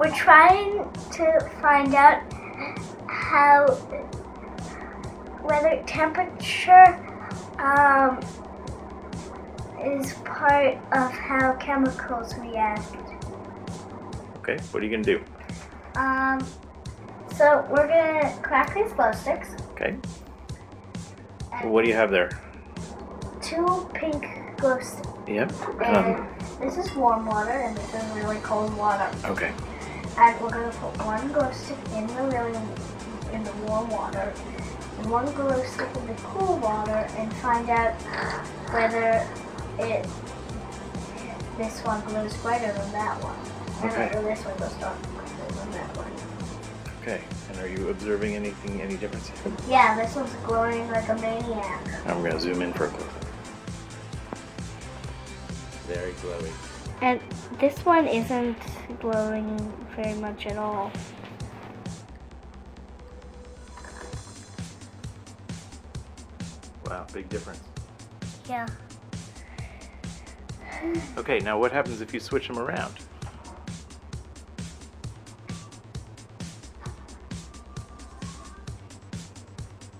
we're trying to find out how whether temperature um, is part of how chemicals react. Okay, what are you gonna do? Um, so we're gonna crack these glow sticks. Okay, And what do you have there? Two pink glow sticks. Yep. And Um, this is warm water, and this is really cold water. okay. And we're gonna put one glow stick in the really in the warm water, and one glow stick in the cool water, and find out whether it this one glows brighter than that one, and Okay. whether this one glows darker than that one. Okay. And are you observing anything, any difference? Yeah, this one's glowing like a maniac. I'm gonna zoom in for a close. Very glowy. And this one isn't glowing very much at all. Wow, big difference. Yeah. Okay, now what happens if you switch them around?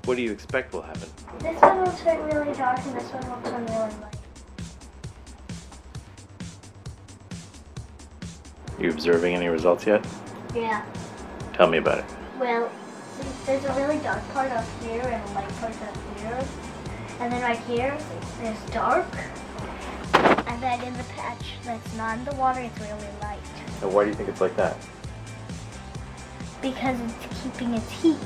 What do you expect will happen? This one will turn really dark and this one will turn really light. You observing any results yet? Yeah. Tell me about it. Well, there's a really dark part up here and a light part up here. And then right here, there's dark. And then in the patch that's not in the water, it's really light. And why do you think it's like that? Because it's keeping its heat.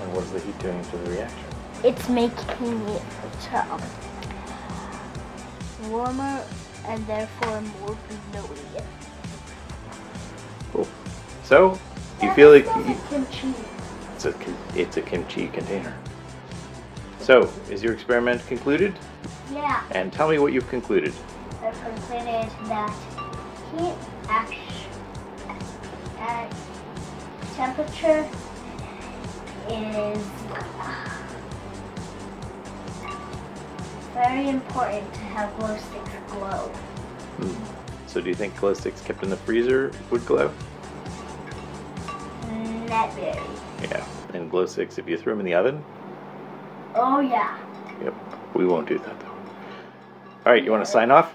And what is the heat doing to the reaction? It's making it warmer and therefore more glowy. So, you feel like you, kimchi. it's a it's a kimchi container. So, is your experiment concluded? Yeah. And tell me what you've concluded. I've concluded that heat action at uh, temperature is very important to have glow sticks glow. Hmm. So, do you think glow sticks kept in the freezer would glow? Very. Yeah. And glow sticks, if you threw them in the oven? Oh yeah. Yep. We won't do that though. All right, you want to sign off?